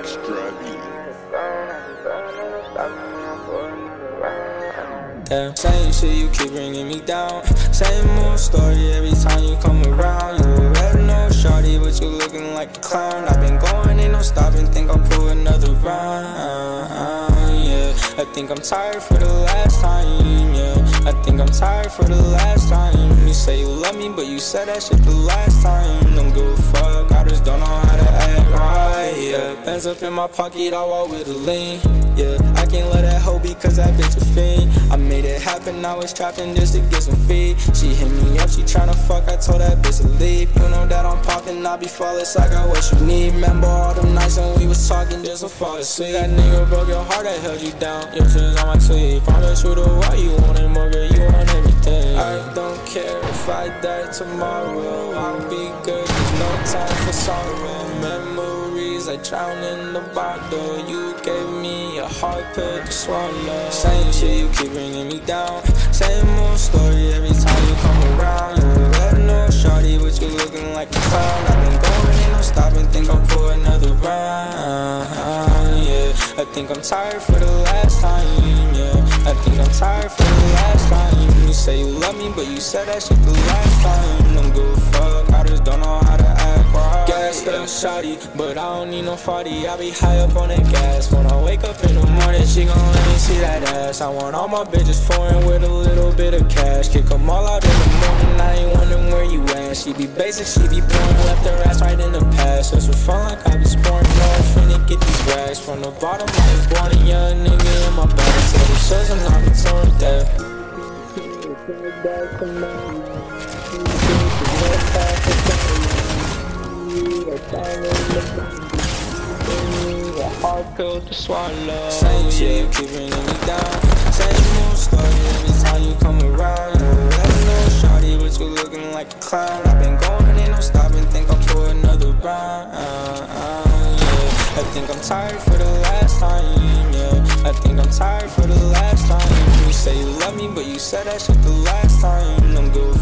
extra Yeah, same shit, you keep bringing me down. Same old story every time you come around. You a red nose shorty, but you looking like a clown. I've been going, ain't no stopping, think I'll pull another round. Yeah, I think I'm tired for the last time. Yeah, I think I'm tired for the last time. You say you love me, but you said that shit the last time. Don't give a fuck, I just don't know how to act right. Yeah, bands up in my pocket, I walk with a lean. Yeah, I can't let that hoe because that bitch a fiend. I made it happen, I was trapping just to get some feed. She hit me up, she tryna fuck, I told that bitch to leave. You know that I'm popping, I be flawless, I got what you need. Remember all them nights when we was talking just to fall asleep. That nigga broke your heart, I held you down. Your shit's on my sleeve. You the way you want it, more girl, you want everything. I don't care if I die tomorrow, I'll be good, there's no time for sorrow. Memories, I drown in the bottle. You gave me a hard pill to swallow. Same shit, you keep bringing me down. Same old story every time you come around. You a red nose shorty, but you looking like a clown. I've been going, ain't no stopping, think I'll pull another round. Yeah, I think I'm tired for the last time. Yeah, I think I'm tired for the last time. You say you love me, but you said that shit the last time. Don't give fuck, I just don't know how to act right. Gas up shawty, but I don't need no 40. I be high up on that gas. When I wake up in the morning, she gon' let me see that ass. I want all my bitches foreign with a little bit of cash. Kick them all out in the morning, I ain't wondering where you at. She be basic, she be boring, left her ass right in the past. Just for fun, like I be sporting, no finna get these rags. From the bottom, I was born a young nigga in my bag. So shirts and I'm torn that. Hard pill to swallow. Same shit, you keep bringing me down. Same old story every time you come around. Let no shorty, but you looking like a clown. I've been going, ain't no stopping, think I'll pull another round. Yeah. I think I'm tired for the last time. Yeah, I think I'm tired for the last time. You say you love me, but you said that shit the last time. Don't give a